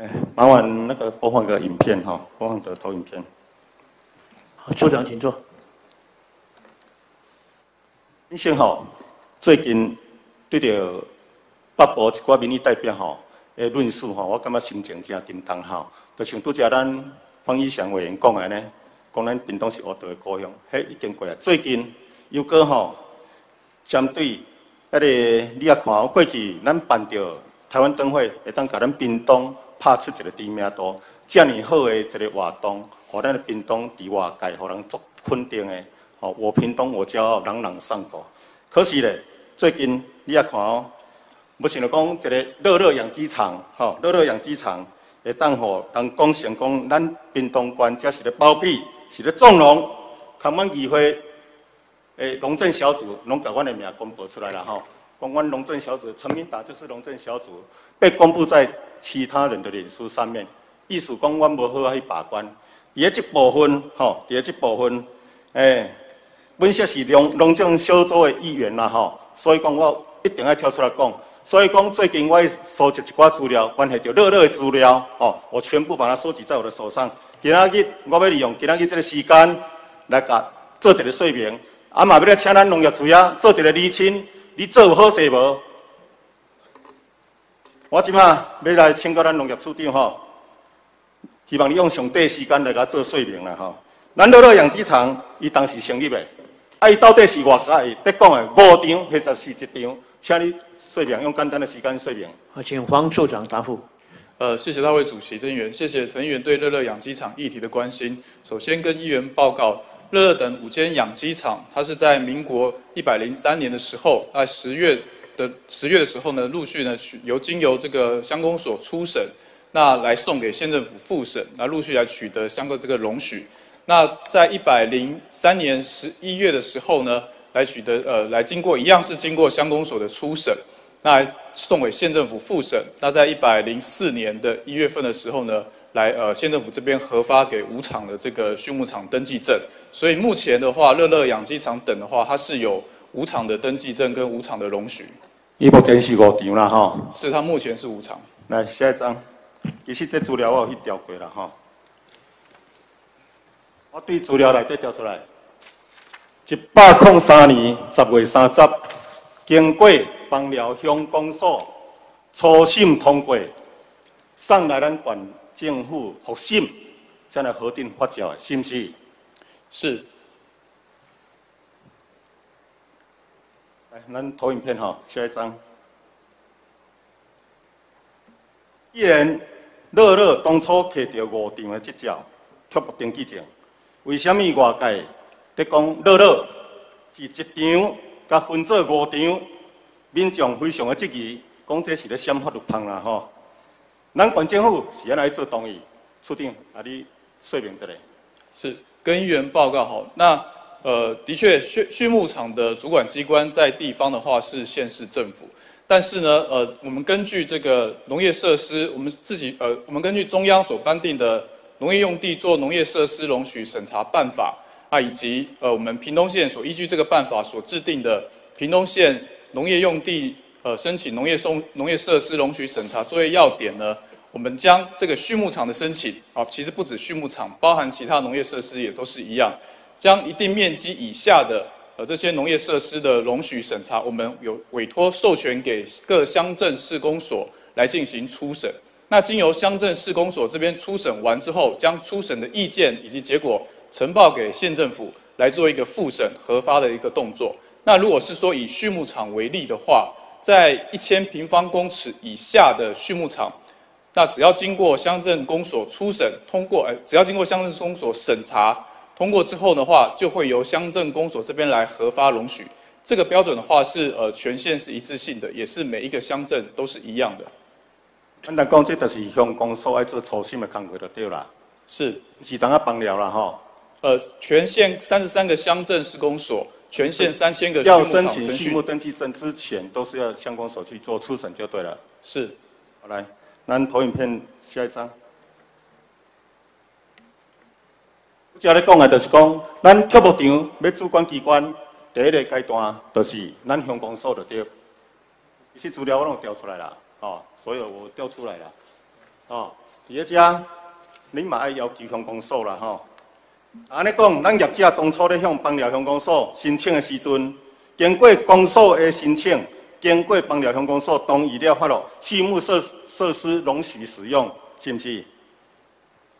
哎，麻烦那个播放个影片哈，播放的投影片。好，处长请坐。你先好，最近对着北部一寡民意代表吼的论述吼，我感觉心情真沉重吼。就像拄则咱方以祥委员讲的呢，讲咱屏东是黑道的故乡，迄已经过啊。最近又搁吼，相对迄个你也看哦，过去咱办着台湾灯会，会当甲咱屏东拍出一个知名度，遮尔好的一个活动，互咱的屏东伫外界，互人足肯定的。哦，我屏东我骄傲，朗朗上口。可是咧，最近你也看哦，要想着讲一个乐乐养鸡场，吼，乐乐养鸡场会当互人讲成讲，咱屏东县遮是咧包庇，是咧纵容。康湾议会诶，龙镇小组拢甲阮的名公布出来了吼，讲阮龙镇小组陈明达就是龙镇小组，被公布在其他人的脸书上面，意思讲阮无好去把关。第一部分，吼，第一部分，诶。本身是龙龙井小组的议员啦吼，所以讲我一定要跳出来讲。所以讲最近我收集一寡资料，关系到乐乐的资料，哦，我全部把它收集在我的手上。今仔日我要利用今仔日这个时间来甲做一个说明，啊嘛要来请咱农业处啊做一个厘清，你做有好势无？我即马要来请教咱农业处长吼，希望你用上短时间来甲做说明啦吼。咱乐乐养鸡场伊当时成立的。啊，伊到底是外界在讲的五场，还是是一场？请你说明，用简单的时间说明。好，请黄处长答复。呃，谢谢大会主席陈议员，谢谢陈议员对乐乐养鸡场议题的关心。首先跟议员报告，乐乐等五间养鸡场，它是在民国一百零三年的时候，在十月的十月的时候呢，陆续呢由经由这个乡公所初审，那来送给县政府复审，那陆续来取得相关这个容许。那在一百零三年十一月的时候呢，来取得呃，来经过一样是经过乡公所的初审，那送给县政府复审。那在一百零四年的一月份的时候呢，来呃县政府这边核发给五厂的这个畜牧场登记证。所以目前的话，乐乐养鸡场等的话，它是有五厂的登记证跟五厂的容许。伊目前是五场啦吼。是，它目前是五场。来下一张，其实这资料我有去调过了吼。我对资料内底调出来，一百零三年十月三十，经过邦寮乡公所初审通过，送来咱县政府复审，才来核定发照的，是不是？是。来，咱投影片哈，下一张。既然乐乐当初摕到五张的执照，却不登记证。为什么外界在讲乐乐是一场，甲分做五场？民众非常的质疑，讲这是咧闪法律棒啦吼。咱县政府是安来做同意？处长，啊，你说明一下。是跟议员报告好。那呃，的确，畜畜牧场的主管机关在地方的话是县市政府，但是呢，呃，我们根据这个农业设施，我们自己呃，我们根据中央所颁定的。农业用地做农业设施容许审查办法啊，以及呃我们屏东县所依据这个办法所制定的屏东县农业用地呃申请农业送农业设施容许审查作业要点呢，我们将这个畜牧场的申请啊，其实不止畜牧场，包含其他农业设施也都是一样，将一定面积以下的呃这些农业设施的容许审查，我们有委托授权给各乡镇市公所来进行初审。那经由乡镇市公所这边初审完之后，将初审的意见以及结果呈报给县政府来做一个复审核发的一个动作。那如果是说以畜牧场为例的话，在一千平方公尺以下的畜牧场，那只要经过乡镇公所初审通过，哎，只要经过乡镇公所审查通过之后的话，就会由乡镇公所这边来核发容许。这个标准的话是呃全县是一致性的，也是每一个乡镇都是一样的。咱来讲，这就是乡公所爱做初心的工作就对啦。是，是当啊帮了啦吼。呃，全县三十三个乡镇施工所，全县三千个要申请畜牧登记证之前，都是要乡公所去做初审就对了。是，好来，那投影片下一张。接咧讲的，就是讲，咱畜牧场要主管机关第一个阶段，就是咱乡公所就对。这些资料我拢调出来了。哦，所有我调出来了。哦，伫咧遮，你嘛爱要求乡公所啦吼。安尼讲，咱业者当初咧向邦寮乡公所申请的时阵，经过公所的申请，经过邦寮乡公所同意了，发了畜牧设设施容许使用，是毋是？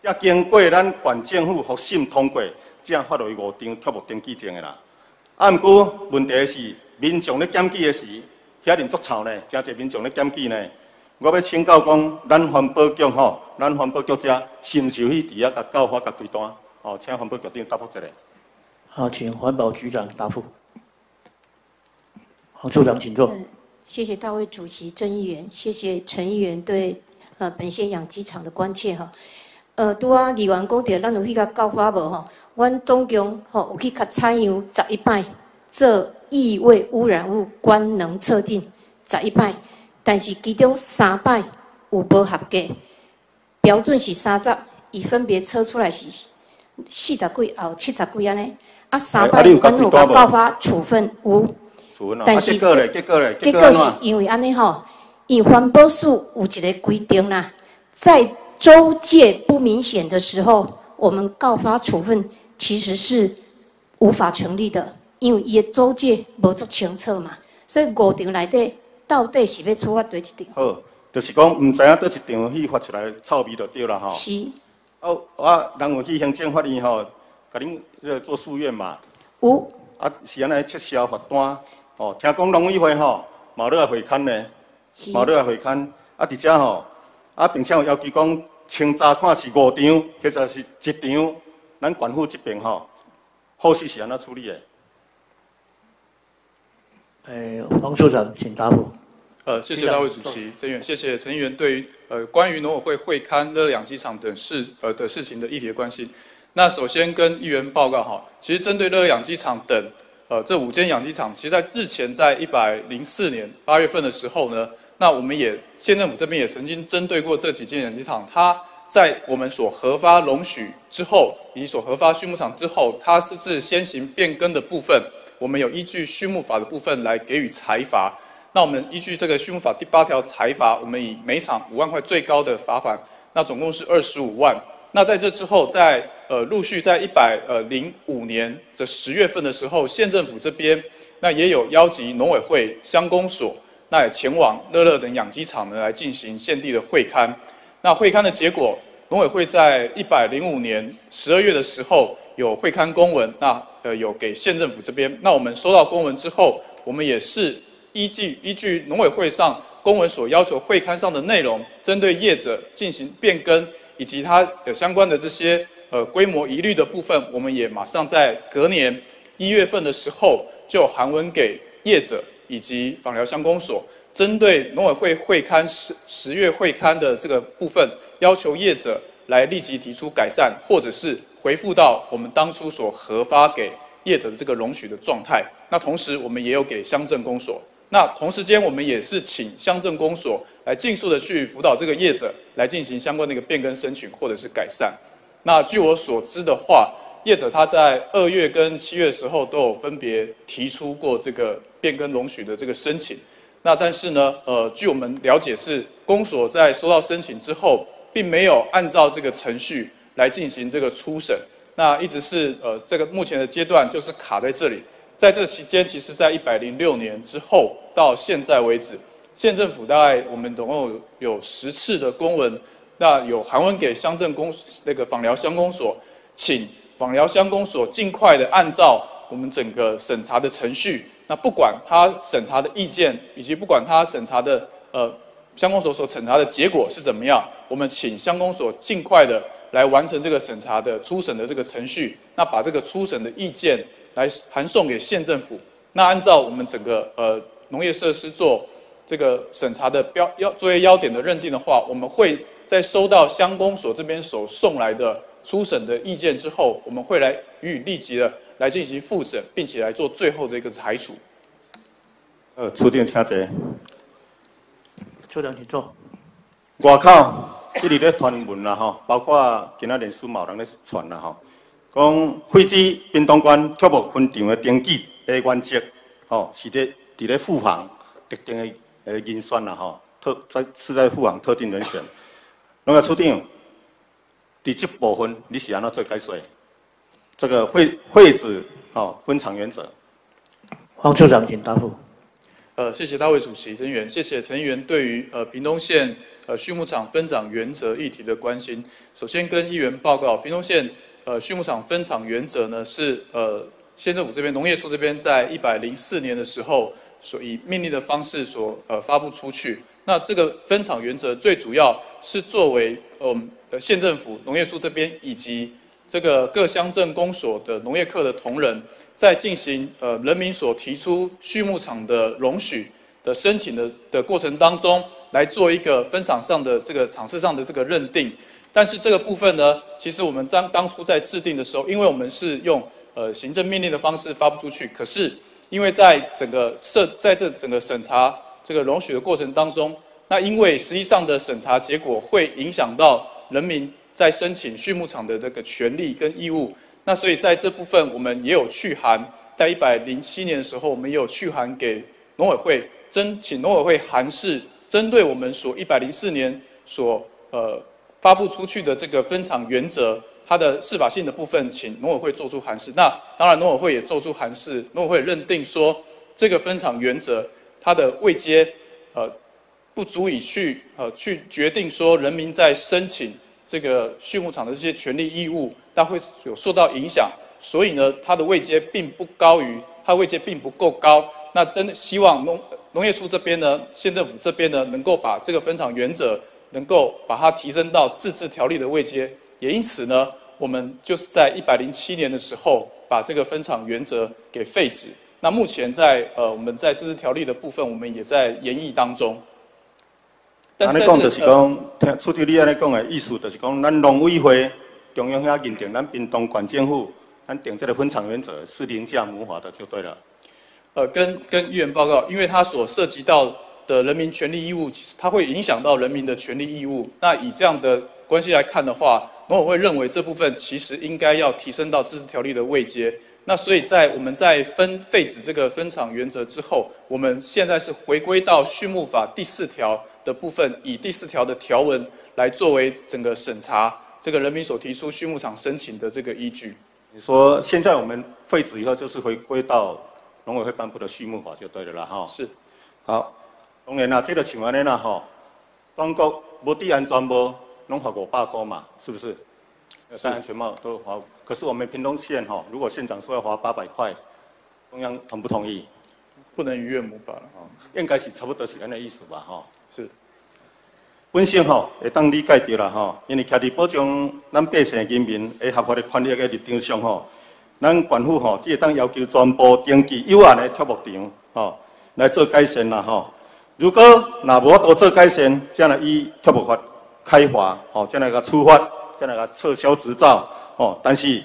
也经过咱县政府复审通过，才发落去五张却无登记证的啦。啊，毋过问题是，民众咧检举的时，遐人足臭呢，真侪民众咧检举呢。我要请教讲，咱环保局吼，咱环保局遮，是毋是去伫遐甲告发甲推单？哦，请环保局长答复一下。好，请环保局长答复。好，处长请坐。谢谢大会主席郑议员，谢谢陈议员对呃本县养鸡场的关切哈。呃，拄啊，议员讲着，咱有去甲告发无吼？阮总共吼有去甲采样十一摆，做异味污染物官能测定十一摆，但是其中三摆有无合格，标准是三十，伊分别测出来是四十几，后七十几安尼。啊，三摆阮有甲告发处分有，但是结果咧，结果咧，结果是因为安尼吼，伊环保署有一个规定啦，在周界不明显的时候，我们告发处分其实是无法成立的，因为伊的周界无足清楚嘛，所以五场内底到底是要处罚多一场？好，就是讲唔知影倒一场去发出来臭味就对了吼。是。哦，我人有去行政法院吼，甲恁个做诉愿嘛。有。啊，是安尼撤销罚单。哦，听讲农委会吼，冇咧会刊呢，冇咧会刊。啊，伫遮吼，啊，并且有要求讲。清查看是五张，其实是一张。咱管府这边吼，后续是安怎处理的？诶，黄处长，请答复。呃，谢谢大会主席陈员，谢谢陈议员对于呃关于农委会会刊热养鸡场等事呃的事情的议题的关心。那首先跟议员报告哈，其实针对热养鸡场等呃这五间养鸡场，其实在日前在一百零四年八月份的时候呢。那我们也县政府这边也曾经针对过这几间养鸡场，它在我们所核发容许之后，以及所核发畜牧场之后，它私自先行变更的部分，我们有依据畜牧法的部分来给予裁罚。那我们依据这个畜牧法第八条裁罚，我们以每场五万块最高的罚款，那总共是二十五万。那在这之后，在呃陆续在一百呃零五年的十月份的时候，县政府这边那也有邀集农委会乡公所。那也前往乐乐等养鸡场呢，来进行现地的会勘。那会勘的结果，农委会在一百零五年十二月的时候有会勘公文，那呃有给县政府这边。那我们收到公文之后，我们也是依据依据农委会上公文所要求会勘上的内容，针对业者进行变更以及它有相关的这些呃规模疑虑的部分，我们也马上在隔年一月份的时候就函文给业者。以及访寮乡公所针对农委会会刊十十月会刊的这个部分，要求业者来立即提出改善，或者是回复到我们当初所核发给业者的这个容许的状态。那同时，我们也有给乡镇公所。那同时间，我们也是请乡镇公所来尽速的去辅导这个业者来进行相关的一个变更申请或者是改善。那据我所知的话，业者他在二月跟七月时候都有分别提出过这个变更容许的这个申请，那但是呢，呃，据我们了解是公所在收到申请之后，并没有按照这个程序来进行这个初审，那一直是呃这个目前的阶段就是卡在这里，在这期间，其实在一百零六年之后到现在为止，县政府大概我们总共有十次的公文，那有函文给乡镇公那个访寮乡公所，请。访寮乡公所尽快的按照我们整个审查的程序，那不管他审查的意见，以及不管他审查的呃乡公所所审查的结果是怎么样，我们请乡公所尽快的来完成这个审查的初审的这个程序，那把这个初审的意见来函送给县政府。那按照我们整个呃农业设施做这个审查的标要作为要点的认定的话，我们会在收到乡公所这边所送来的。初审的意见之后，我们会来予以立即的来进行复审，并且来做最后的一个裁处。呃，处长请坐。处长请坐。外口一直咧传闻啦吼，包括今仔连书某人咧传啦吼，讲飞机滨东关铁木分场的登记的原则，吼是咧伫咧护航特定的呃人选啦吼，特在是在护航特定人选。那个处长，第这部分你是安怎做解说？这个会会址哦分厂原则。黄处长，请答复。呃，谢谢大会主席陈员，谢谢陈议员对于呃屏东县呃畜牧场分厂原则议题的关心。首先跟议员报告，屏东县呃畜牧场分厂原则呢是呃县政府这边农业处这边在一百零四年的时候所以命令的方式所呃发布出去。那这个分场原则最主要是作为我们呃县政府农业处这边以及这个各乡镇公所的农业课的同仁，在进行呃人民所提出畜牧场的容许的申请的的过程当中，来做一个分场上的这个场次上的这个认定。但是这个部分呢，其实我们当当初在制定的时候，因为我们是用呃行政命令的方式发布出去，可是因为在整个设在这整个审查这个容许的过程当中，那因为实际上的审查结果会影响到人民。在申请畜牧场的这个权利跟义务，那所以在这部分我们也有去函，在一百零七年的时候，我们也有去函给农委会，征请农委会函示，针对我们所一百零四年所呃发布出去的这个分场原则，它的司法性的部分，请农委会做出函示。那当然农委会也做出函示，农委会认定说这个分场原则它的位阶呃不足以去呃去决定说人民在申请。这个畜牧场的这些权利义务，那会有受到影响，所以呢，它的位阶并不高于，它位阶并不够高。那真的希望农农业处这边呢，县政府这边呢，能够把这个分场原则，能够把它提升到自治条例的位阶。也因此呢，我们就是在一百零七年的时候，把这个分场原则给废止。那目前在呃，我们在自治条例的部分，我们也在研议当中。安尼讲就是讲，听处长你安尼讲的意思，就是讲，咱农委会中央遐认定，咱屏东县政府，咱定这个分场原则是凌驾母法的，就对了。呃，跟跟议员报告，因为它所涉及到的人民权利义务，其实它会影响到人民的权利义务。那以这样的关系来看的话，农委会认为这部分其实应该要提升到自治条例的位阶。那所以在我们在分废止这个分厂原则之后，我们现在是回归到畜牧法第四条。的部分以第四条的条文来作为整个审查这个人民所提出畜牧场申请的这个依据。你说现在我们废止以后，就是回归到农委会颁布的畜牧法就对了啦，哈。是。好，当然啦，这个像安尼啦，哈，中国无地安全帽拢罚五百块嘛，是不是？戴安全帽都罚，可是我们屏东县哈，如果县长说要罚八百块，中央同不同意？不能逾越母法了，哦，应该是差不多是安尼意思吧，哈。是，本身吼会当理解到啦吼，因为徛伫保障咱百姓人民诶合法的权利的立场上吼，咱政府吼只会当要求全部登记有案的畜牧场吼来做改善啦吼。如果若无多做改善，才来以畜牧法开罚吼，才来个处罚，才来个撤销执照哦。但是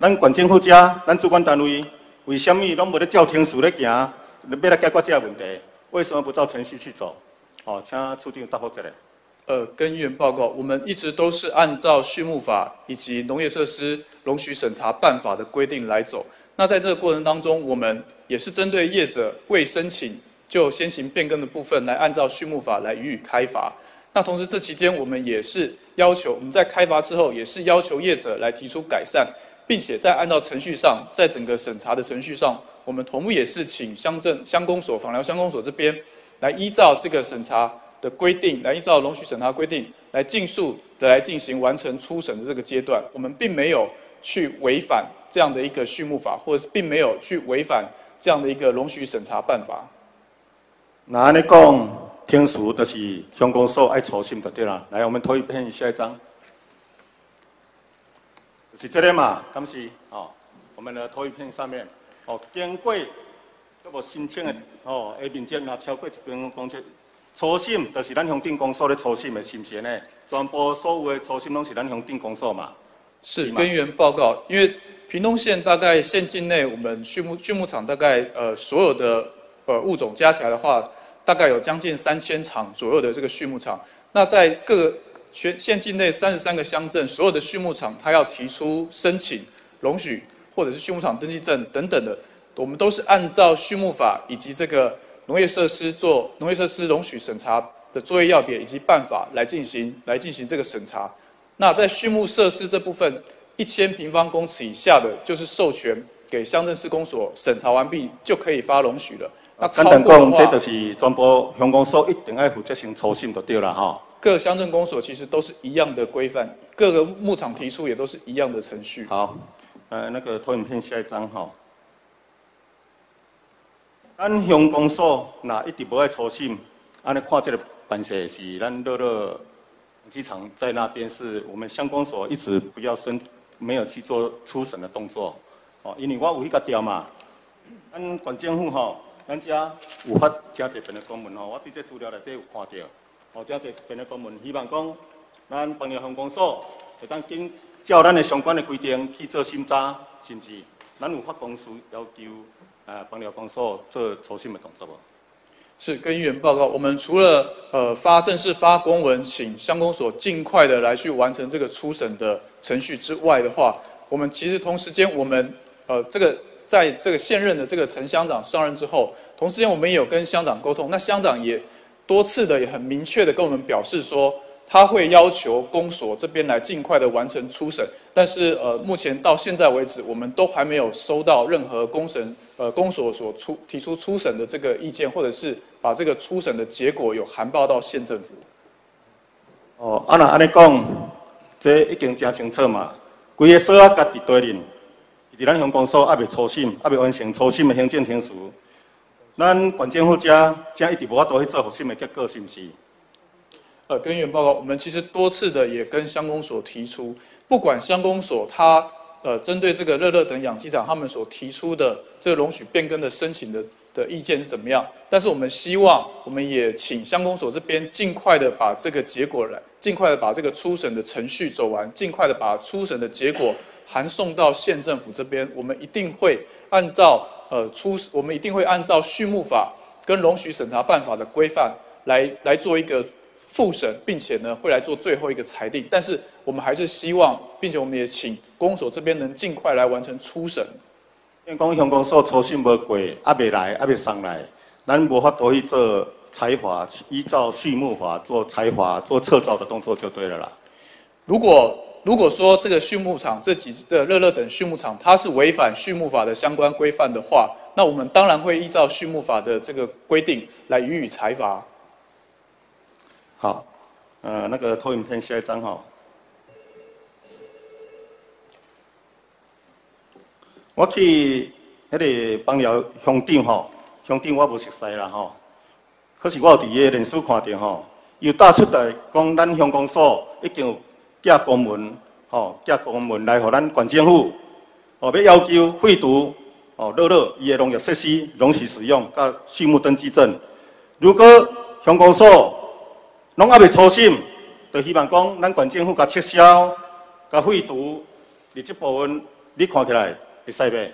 咱管政府遮，咱主管单位为什么拢无咧照程序咧行，要来解决这个问题？为什么不照程序去走？好，请处长答复这里。呃，跟议员报告，我们一直都是按照畜牧法以及农业设施容许审查办法的规定来走。那在这个过程当中，我们也是针对业者未申请就先行变更的部分，来按照畜牧法来予以开罚。那同时这期间，我们也是要求我们在开发之后，也是要求业者来提出改善，并且在按照程序上，在整个审查的程序上，我们同步也是请乡镇乡公所、访寮乡公所这边。来依照这个审查的规定，来依照容许审查规定，来尽速的来进行完成初审的这个阶段。我们并没有去违反这样的一个畜牧法，或者是并没有去违反这样的一个容许审查办法。那安尼讲，听数就是乡公所爱操心就对啦。来，我们投一片下一张，是这里嘛？刚是哦，我们的投一片上面哦，经过。要无申请的哦，下面接若超过一平方公尺，初审就是咱乡镇公所咧初审的，是不是呢？全部所有的初审拢是咱乡镇公所嘛？是根源报告，因为屏东县大概县境内，我们畜牧畜牧场大概呃所有的呃物种加起来的话，大概有将近三千场左右的这个畜牧场。那在各全县境内三十三个乡镇，所有的畜牧场，它要提出申请容许或者是畜牧场登记证等等的。我们都是按照畜牧法以及这个农业设施做农业设施容许审查的作业要点以及办法来进行来进行这个审查。那在畜牧设施这部分，一千平方公尺以下的，就是授权给乡镇市公所审查完毕就可以发容许了。那简单讲，这就是全部乡公所一定要负责成初审就对了哈。各乡镇公所其实都是一样的规范，各个牧场提出也都是一样的程序。好，呃，那个投影片下一张哈。咱乡公所那一直无爱初审，安尼看这个办事是咱乐乐机场在那边，是我们乡公所一直不要申，没有去做初审的动作。哦，因为我有迄个调嘛，咱县政府吼。咱遮有发真侪篇的公文吼，我伫这资料内底有看到，哦，真侪篇的公文，希望讲咱帮业乡公所会当紧照咱的相关的规定去做审查，甚至咱有发公司要求，呃，帮业公所做初审的动作无？是跟议员报告，我们除了呃发正式发公文，请乡公所尽快的来去完成这个初审的程序之外的话，我们其实同时间我们呃这个。在这个现任的这个陈乡长上任之后，同时间我们也有跟乡长沟通，那乡长也多次的也很明确的跟我们表示说，他会要求公所这边来尽快的完成初审，但是呃，目前到现在为止，我们都还没有收到任何公审呃公所所出提出初审的这个意见，或者是把这个初审的结果有函报到县政府。哦，啊那安尼讲，这已经真清楚嘛，规个所啊家己对任。伫咱乡公所还未初审，还未完成初审的行政程序，咱县政府遮正一直无法度去做复审的结果，是毋是？呃，根源报告，我们其实多次的也跟乡公所提出，不管乡公所他呃针对这个乐乐等养鸡场他们所提出的这个容许变更的申请的的意见是怎么样，但是我们希望，我们也请乡公所这边尽快的把这个结果来，尽快的把这个初审的程序走完，尽快的把初审的结果。函送到县政府这边，我们一定会按照呃出，我们一定会按照畜牧法跟容许审查办法的规范来来做一个复审，并且呢会来做最后一个裁定。但是我们还是希望，并且我们也请公所这边能尽快来完成初审。因为讲乡公所初审无过，还未来，还未上来，咱无法度去做采罚，依照畜牧法做采罚、做撤照的动作就对了啦。如果如果说这个畜牧场这几的乐乐等畜牧场，它是违反畜牧法的相关规范的话，那我们当然会依照畜牧法的这个规定来予以裁罚。好，呃，那个投影片下一张哈。我去迄个帮寮乡长吼，乡长我无熟悉啦吼，可是我有伫个电视看到吼，又打出来讲咱乡公所已经有。寄公文，吼，寄公文来，互咱县政府，哦，要要求废除，哦，乐乐伊的农业设施容许使用，甲畜牧登记证。如果乡公所拢还未初审，就希望讲咱县政府甲撤销、甲废除，你这部分你看起来会使袂？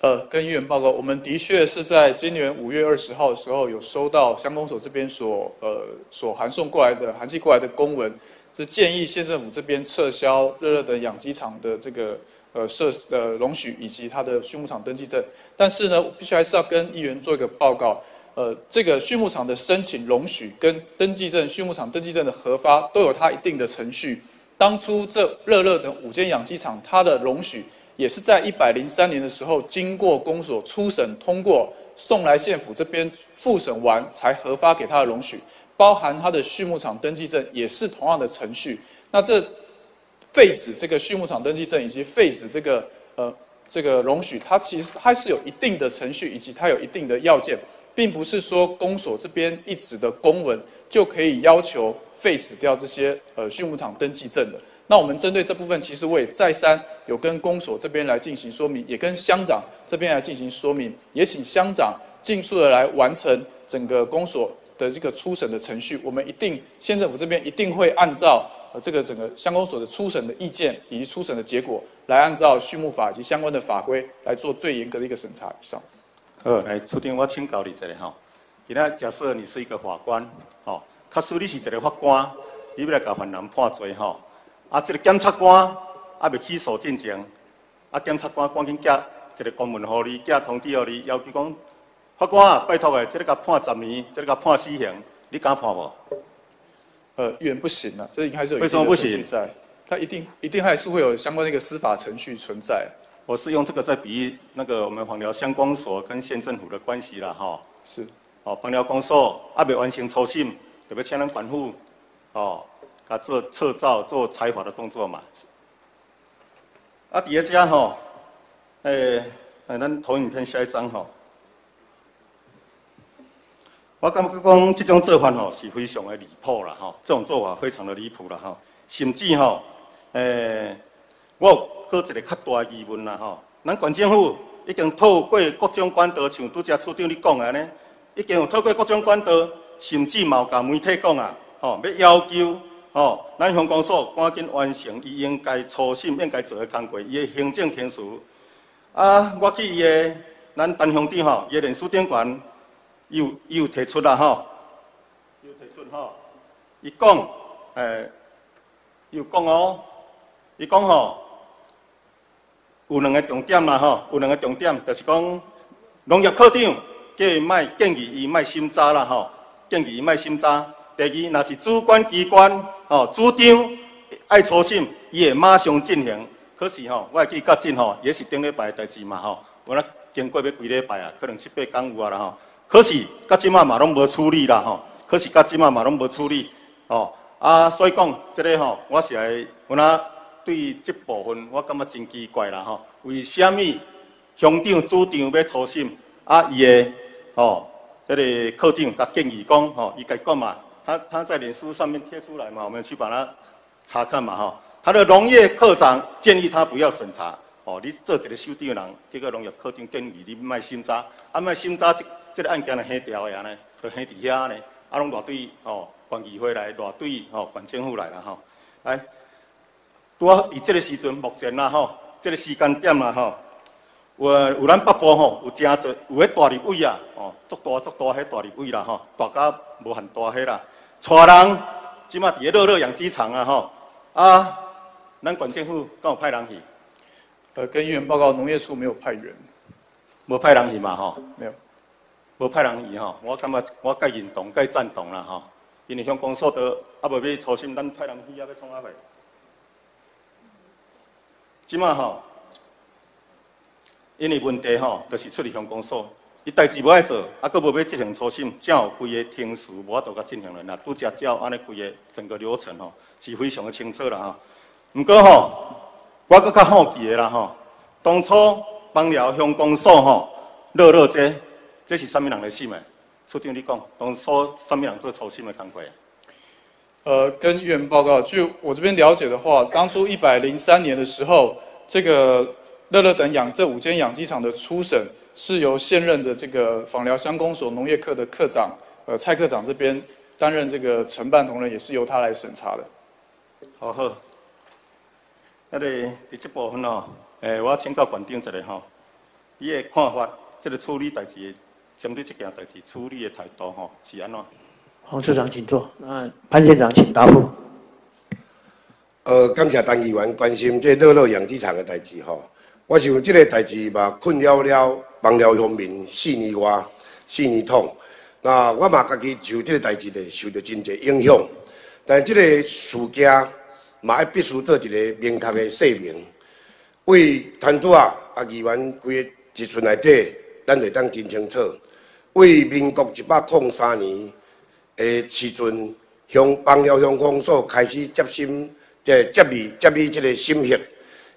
呃，跟议员报告，我们的确是在今年五月二十号的时候，有收到乡公所这边所呃所函送过来的函寄过来的公文。是建议县政府这边撤销热热的养鸡场的这个呃设呃容许以及它的畜牧场登记证，但是呢，必须还是要跟议员做一个报告，呃，这个畜牧场的申请容许跟登记证、畜牧场登记证的核发都有它一定的程序。当初这热热的五间养鸡场，它的容许也是在一百零三年的时候，经过公所初审通过，送来县府这边复审完才核发给它的容许。包含它的畜牧场登记证也是同样的程序。那这废止这个畜牧场登记证以及废止这个呃这个容许，它其实它是有一定的程序以及它有一定的要件，并不是说公所这边一纸的公文就可以要求废止掉这些呃畜牧场登记证的。那我们针对这部分，其实我也再三有跟公所这边来进行说明，也跟乡长这边来进行说明，也请乡长尽速的来完成整个公所。的这个初审的程序，我们一定县政府这边一定会按照呃这个整个乡公所的初审的意见以及初审的结果，来按照畜牧法以及相关的法规来做最严格的一个审查。以上。好，来初庭我请教你一下哈。现在假设你是一个法官，吼，假使你是一个法官，你要来甲犯人判罪吼，啊，这个检察官还未起诉进前，啊，检察官赶紧寄一个公文互你，寄通知互你，要求讲。法官啊，拜托诶，这个甲判十年，这个甲判死刑，你敢判无？呃，议员不行啊，这应该是有为什么不行在，它一定一定还是会有相关的一个司法程序存在。我是用这个在比喻那个我们访寮乡公所跟县政府的关系啦，哈。是，哦，黄寮公所还未完成初审，就要请咱管府，哦，甲做测照、做采法的动作嘛。啊，伫个遮吼，诶、诶，咱投影片下一张吼。我感觉讲这种做法吼是非常的离谱啦吼，这种做法非常的离谱啦吼，甚至吼，诶、我有搁一个较大的疑问啦吼，咱县政府已经透过各种管道，像拄则处长你讲的呢，已经有透过各种管道，甚至嘛有甲媒体讲啊，吼，要要求吼，咱乡公所赶紧完成伊应该初审应该做的工作，伊的行政天数。啊，我去伊的咱单乡长吼，伊的连书典馆。又又提出啦吼，又提出吼，伊讲，诶，又讲哦，伊讲吼，有两个重点啦吼，有两个重点，就是讲农业科长叫伊卖建议伊卖审查啦吼，建议伊卖审查。第二，若是主管机关吼，主张爱初审，伊会马上进行。可是吼，我会记较真吼，也是顶礼拜代志嘛吼，我咧经过要几礼拜啊，可能七八天有啊啦吼。可是，到即马嘛拢无处理啦吼。可是，到即马嘛拢无处理哦。啊，所以讲，即个吼，我是来，我那对即部分，我感觉真奇怪啦吼。为什么乡长主张要操心，啊，伊的吼，迄个科长甲建议讲吼，伊家讲嘛，他他在脸书上面贴出来嘛，我们去把它查看嘛吼。他的农业科长建议他不要审查，哦，你做一个收长人，这个农业科长建议你卖审查，啊，卖审查即。即个案件呢，黑掉的呢，就黑伫遐呢，啊，拢偌对吼，县议会来，偌对吼，县政府来啦吼，来，拄啊，伫这个时阵，目前啦吼，这个时间点啦吼，有有咱北部吼，有真侪有迄大立委啊，哦，足大足大迄大立委啦吼，大家无限大迄啦，带人即马伫个乐乐养鸡场啊吼，啊，咱县政府敢有派人去？呃，跟议员报告，农业处没有派员，无派人去嘛吼？没有。无派人去吼，我感觉我该认同、该赞同啦吼。因为乡公所都啊无要操心，咱派人去啊要创啊会。即马吼，因为问题吼，就是出伫乡公所，伊代志无爱做，啊，佫无要执行操心，才有规个程序无法度甲进行了。那拄则照安尼规个整个流程吼，是非常的清楚啦吼。毋过吼，我搁较好奇的啦吼，当初帮了乡公所吼，乐乐这。这是什么人的心诶？处长，你讲，当初什么人做初心的工作？呃，跟议员报告，据我这边了解的话，当初一百零三年的时候，这个乐乐等养这五间养鸡场的初审，是由现任的这个访寮乡公所农业课的课长，呃，蔡科长这边担任这个承办同仁，也是由他来审查的。好好，那个伫这部分哦，诶，我请教馆长一下吼，伊的看法，这个处理代志。针对这件代志处理的态度吼是安怎？黄处长请坐。那潘县长请答复。呃，感谢陈议员关心这乐乐养鸡场的代志吼。我想这个代志嘛困扰了帮了乡民四年外四年痛。那我嘛家己就这个代志咧受到真侪影响。但这个事件嘛要必须做一个明确的说明。为摊主啊啊议员规个一寸内底，咱会当真清楚。为民国一百零三年的时阵，向帮了乡公所开始接审，即接理接理这个审核，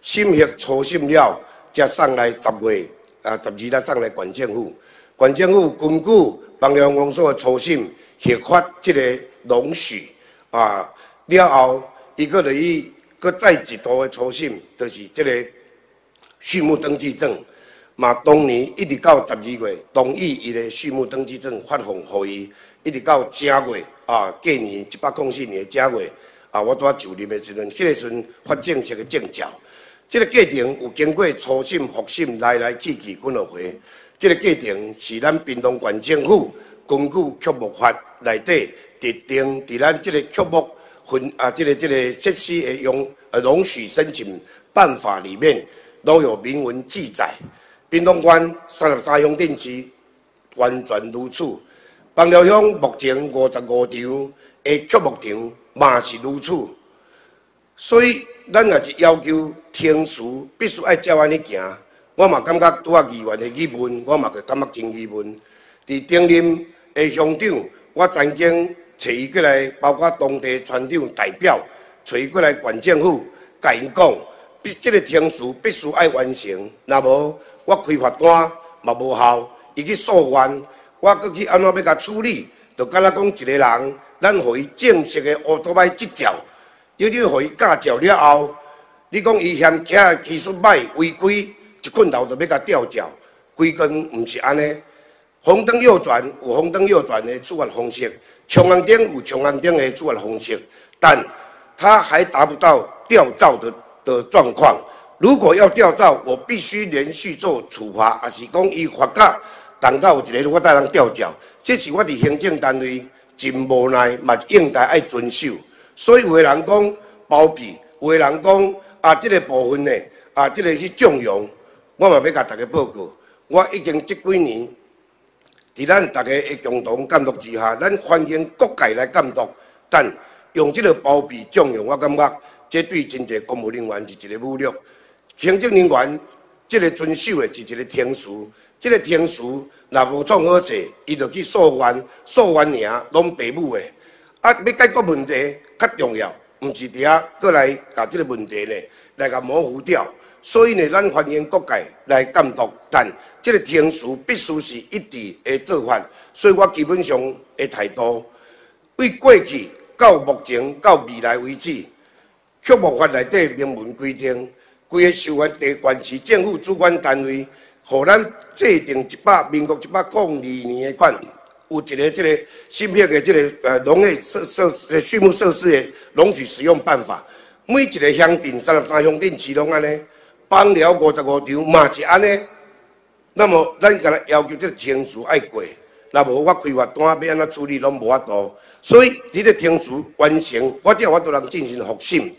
审核初审了，才送来十月啊十二才送来县政府。县政府根据帮了乡公所的初审核发这个容许啊了后，伊个来伊搁再一度的初审，就是即个畜牧登记证。嘛，当年一直到十二月，同意伊的畜牧登记证发放互伊，一直到正月啊，过年一百公四年正月啊，我拄啊就任的时阵，迄个时阵发正式的证照。即个过程有经过初审、复审来来去去几落回，即个过程是咱屏东县政府根据畜牧法内底特定伫咱即个畜牧分啊，这个这个设施的用呃容许申请办法里面都有明文记载。屏东县三十三乡镇区完全如此，邦寮乡目前五十五场的曲目场嘛是如此，所以咱也是要求天数必须爱照安尼行。我嘛感觉拄啊议员的议文，我嘛个感觉真议文。伫顶任的乡长，我曾经找伊过来，包括当地船长代表，找伊过来县政府，甲因讲，必即个天数必须爱完成，若无我开罚单嘛无效，伊去诉冤，我搁去安怎要甲处理？就敢若讲一个人，咱互伊正式的乌托邦执照，要你互伊驾照了后，你讲伊嫌骑技术歹违规。一棍头就要甲吊照，规根毋是安尼。红灯右转有红灯右转的处罚方式，冲红灯有冲红灯的处罚方式，但它还达不到吊照的的状况。如果要吊照，我必须连续做处罚，还是讲伊罚价等到有一个我带人吊脚，这是我伫行政单位真无奈，嘛应该爱遵守。所以有的人讲包庇，有的人讲啊，这个部分呢，啊，这个是纵容。我嘛要甲大家报告，我已经这几年，伫咱大家的共同监督之下，咱欢迎各界来监督。但用这个包庇纵容，我感觉这对真侪公务人员是一个侮辱。行政人员这个遵守的是一个天书，这个天书若无创好势，伊就去诉冤，诉冤尔拢父母的。啊，要解决问题较重要，毋是伫遐过来把这个问题呢来甲模糊掉。所以呢，咱欢迎各界来监督，但这个天数必须是一致的做法。所以我基本上的态度，为过去到目前到未来为止，曲目法内底明文规定，规个受源地县市政府主管单位，互咱制定一百民国一百零二年的款，有一个这个新片的这个呃农业设设施、畜牧设施的容取使用办法，每一个乡镇三十三乡镇市拢安尼。放了五十五场嘛是安尼，那么咱甲他要求这个天数爱过，那无我开罚单要安怎处理拢无法度，所以这个天数完成，我才有法度人进行复审。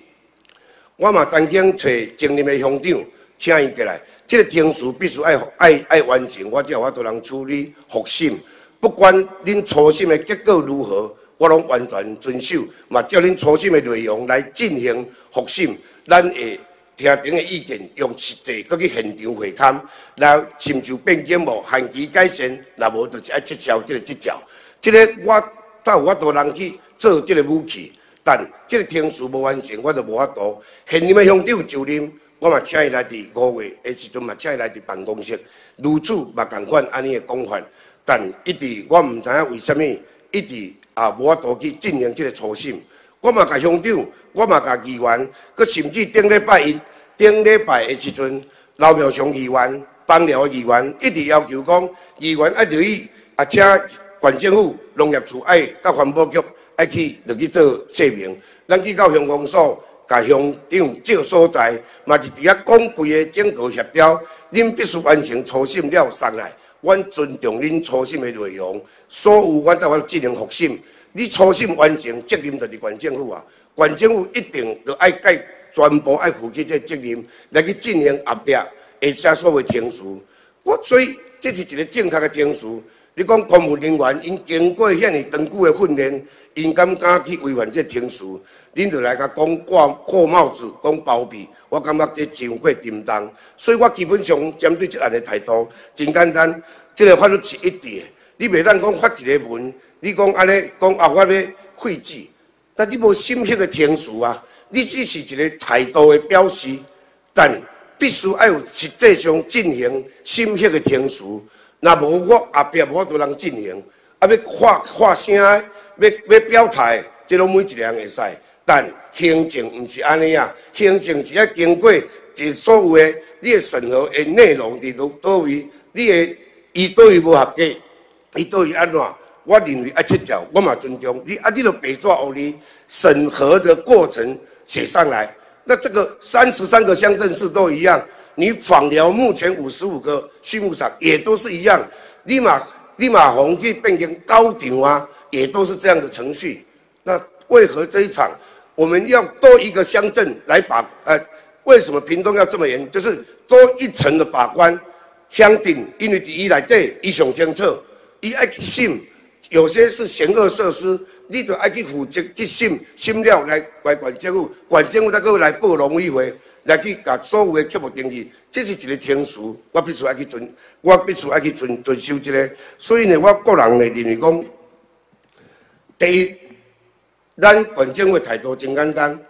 我嘛曾经找前任的乡长，请伊过来，这个天数必须爱爱爱完成，我才有法度人处理复审。不管恁初审的结果如何，我拢完全遵守，嘛照恁初审的内容来进行复审，咱会。听凭的意见，用实际搁去现场会勘，来寻求变更无限期改善，那无就是爱撤销这个执照。这个我倒有法度人去做这个武器，但这个天数无完成，我就无法度。现任的乡长就任，我嘛请伊来伫五月的时阵嘛请伊来伫办公室，如此嘛共款安尼的讲法。但一直我毋知影为虾米，一直啊无法度去进行这个初心。我嘛甲乡长，我嘛甲议员，佮甚至顶礼拜一。顶礼拜的时阵，老庙乡议员、邦寮议员一直要求讲，议员爱留意，啊，请县政府农业处爱甲环保局爱去落去做说明。咱去到乡公所，甲乡长借所在，嘛是伫遐讲规个整个协调。恁必须完成初审了上来，阮尊重恁初审的内容，所有阮都要进行复审。你初心完成，责任就是县政府啊，县政府一定要爱改。全部爱负起这责任来去进行压迫，而且所谓天数，我所以这是一个正确的天数。你讲公务人员因经过遐尼长久的训练，因敢敢去违反这天数？恁就来甲讲挂挂帽子，讲包庇，我感觉这真过沉重。所以我基本上针对这案的态度，真简单，这个法律是一致的。你袂当讲发一个文，你讲安尼讲啊，我要废止，但你无审核的天数啊。你只是一个态度的表示，但必须要有实际上进行审核的天数。那无我后壁无法度人进行，啊要发发声，要要表态，这拢每一个人会使。但行政毋是安尼啊，行政是要经过一所有的你的审核的内容伫落倒位，你的伊倒位无合格，伊倒位安怎？我认为爱七条，我嘛尊重你。啊，你著白纸黑字审核的过程。写上来，那这个三十三个乡镇市都一样，你访寮目前五十五个畜牧场也都是一样，立马立马红去变成高顶啊，也都是这样的程序。那为何这一场我们要多一个乡镇来把？呃，为什么屏东要这么严？就是多一层的把关。乡顶因为第一来对，伊上监测，伊爱去信，有些是险恶设施，你就爱去负责去审审了来来管政府，管政府再过来报农委会，来去甲所有的曲目登记，这是一个程序，我必须爱去遵，我必须爱去遵遵守这个。所以呢，我个人呢认为讲，第一，咱管政府的态度真简单，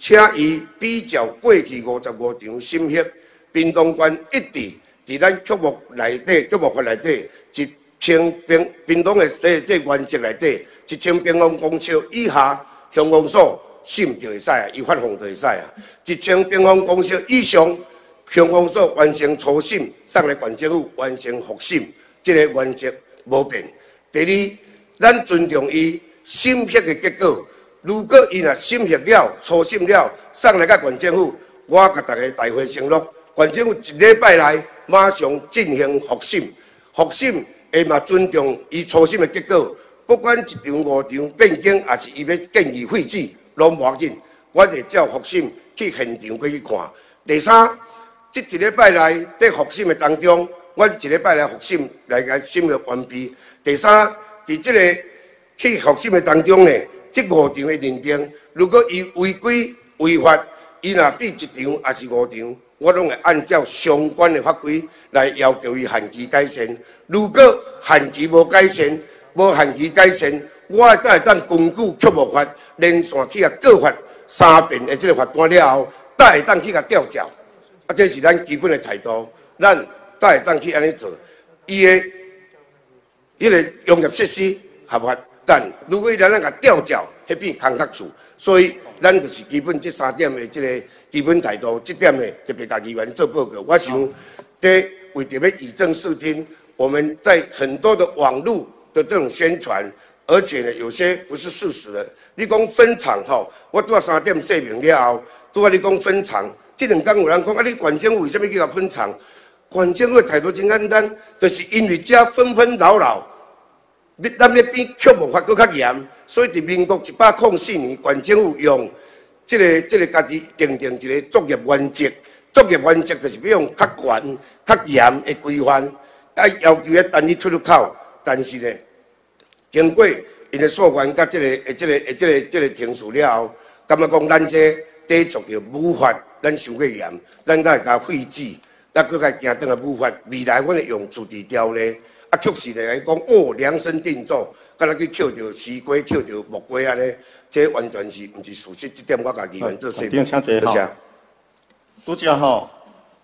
请伊比较过去五十五场审核，滨东县一直伫咱曲目内底、曲目法内底一。千平平东的这这原则内底，一千平方公尺以下乡公所审就会使啊，伊发放就会使啊。一千平方公尺以上乡公所完成初审，送来县政府完成复审，这个原则无变。第二，咱尊重伊审核的结果。如果伊若审核了、初审了，送来甲县政府，我甲大家大会承诺，县政府一礼拜内马上进行复审，复审。会嘛尊重伊初审的结果，不管一场五场变更，还是伊要建议废止，拢无要紧。我会照复审去现场过去看。第三，即一礼拜内在复审的当中，我一礼拜来复审来个审核完毕。第三，伫即个去复审的当中呢，即五场的认定，如果伊违规违法，伊若比一场还是五场。我拢会按照相关的法规来要求伊限期改善。如果限期无改善，无限期改善，我才会当根据曲目法连续去甲告发三遍的这个罚单了后，才会当去甲调教。啊，这是咱基本的态度。咱才会当去安尼做。伊的迄个用业设施合法，但如果伊来咱甲吊脚，迄边空壳厝。所以咱就是基本这三点的这个。基本态度，这点的特别甲议员做报告。我想，在为着要以正视听，我们在很多的网络的这种宣传，而且呢，有些不是事实的。你讲分厂吼，我拄啊三点说明了后，拄啊你讲分厂，这两天有人讲啊，你管政府为什么叫分厂？管政府态度真简单，就是因为遮纷纷扰扰，咱要比曲目法搁较严，所以伫民国一百零四年，管政府用。即个、即个家己定定一个作业原则，作业原则就是要用较悬、较严的规范，啊要求个单一出入口。但是呢，经过因的诉愿甲即个、即个、即个、即个程序了后，感觉讲咱这抵触着无法，咱伤过严，咱才会甲废止，咱搁甲行登个无法，未来阮会用自治条例，啊确实来讲哦量身定做，敢若去捡着西瓜、捡着木瓜安尼。这完全是毋是事实，这点我家议员做说明。请坐哈。拄则吼，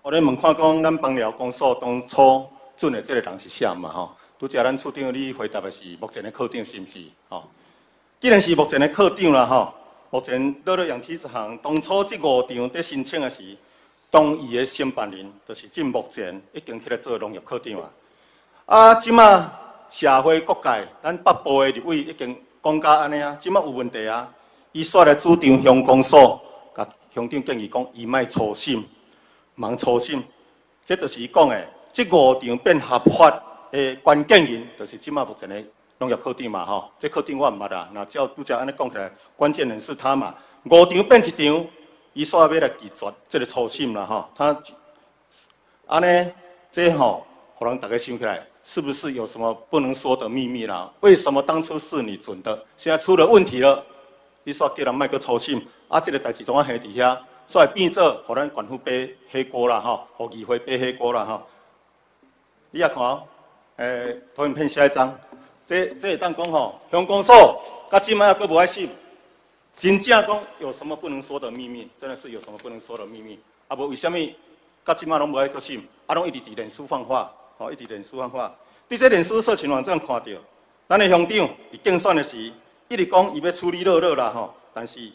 我咧问看讲，咱帮寮公所当初准的这个人是啥嘛吼？拄则咱处长你回答的是目前的科长是毋是？吼，既然是目前的科长啦吼，目前乐乐养鸡场当初这五场在申请的时，当伊的承办人就是进目前已经起来做农业科长啊。啊，即马社会各界，咱北部的立委已经。讲到安尼啊，即马有问题啊！伊煞来主张乡公所，甲乡长建议讲，伊莫初审，忙初审，这就是伊讲的。即五场变合法的关键人，就是即马目前的农业科长嘛吼。这科长我毋捌啊，那照拄则安尼讲起来，关键人是他嘛。五场变一场，伊煞要来拒绝即个初审啦吼。他安尼，这吼，互人大家想起来。是不是有什么不能说的秘密啦？为什么当初是你准的，现在出了问题了？你说叫人卖个抽信，啊，这个代志怎啊下底下，所以变做互咱管府背黑锅啦吼，互议会背黑锅啦吼。你也看，诶，投影片下一张，这这会当讲吼，乡公所，甲今麦佫无爱信，真正讲有什么不能说的秘密？真的是有什么不能说的秘密？啊，无为什么甲今麦拢无爱个信？啊，拢一直伫脸书放话。吼，一直连书放话，伫这连书社群网站看到，咱的乡长伫竞选的时，一直讲伊要处理乐乐啦吼，但是，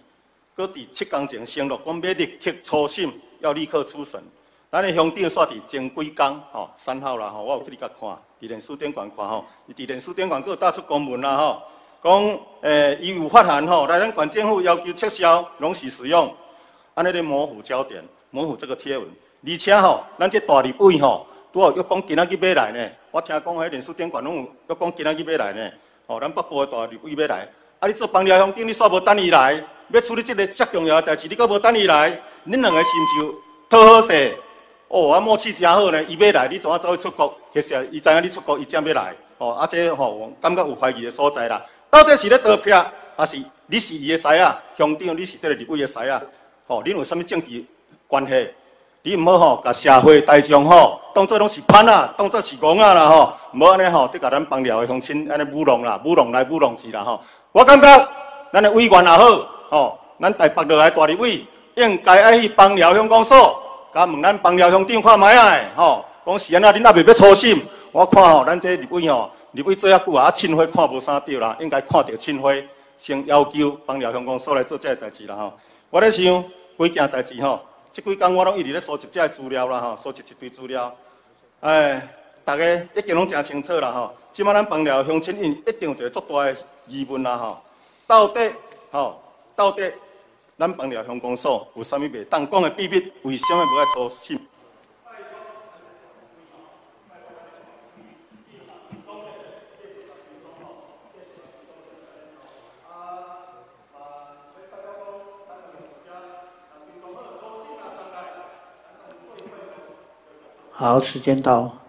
搁伫七工前承诺讲要立刻初审，要立刻出审。咱的乡长煞伫前几工吼，三号啦吼，我有去你甲看，伫连书店馆看吼，伊伫连书店馆搁打出公文啦吼，讲诶，伊有发函吼，来咱县政府要求撤销容许使用，安尼咧模糊焦点，模糊这个贴文，而且吼，咱这大立委吼。拄好要讲今仔日要来呢，我听讲迄连书店馆拢有要讲今仔日要来呢。哦，咱北部的大立委要来，啊，你做帮了乡长，你煞无等伊来，要处理这个遮重要的代志，你阁无等伊来，恁两个是毋是讨好势？哦，啊，默契真好呢，伊要来，你怎啊走去出国？其实伊知影你出国，伊才要来。吼，啊，这吼感觉有怀疑的所在啦。到底是咧倒撇，还是你是伊的婿啊？乡长，你是这个立委的婿啊？吼，恁有啥物政治关系？你毋好吼，甲社会大众吼当做拢是叛啊，当做是戆啊啦吼，毋好安尼吼，得甲咱帮寮的乡亲安尼侮辱啦，侮辱来侮辱去啦吼。我感觉咱的委员也好，吼，咱台北落来大立委应该爱去帮寮乡公所。甲问咱帮寮乡长看卖啊，吼，讲是安那恁也袂要操心。我看吼，咱这立委吼，立委做遐久啊，啊，庆辉看无啥对啦，应该看到庆辉先要求帮寮乡公所来做这个代志啦吼。我咧想几件代志吼，即几工我拢一直咧收集遮资料啦吼，收集一堆资料。哎，大家已经拢诚清楚啦吼，即摆咱帮了乡亲因一定有一个足大的疑问啦吼，到底吼，到底？咱帮了乡公所有啥物袂当讲的秘密？为什么无爱操心？好，时间到。